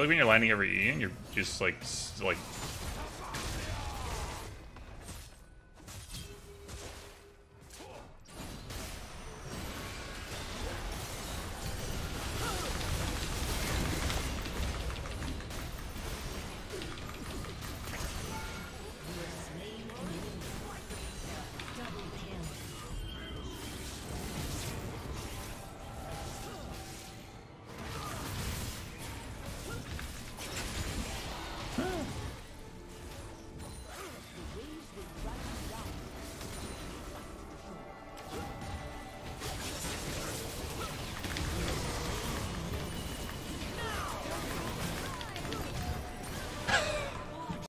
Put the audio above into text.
like when you're landing every E and you're just like like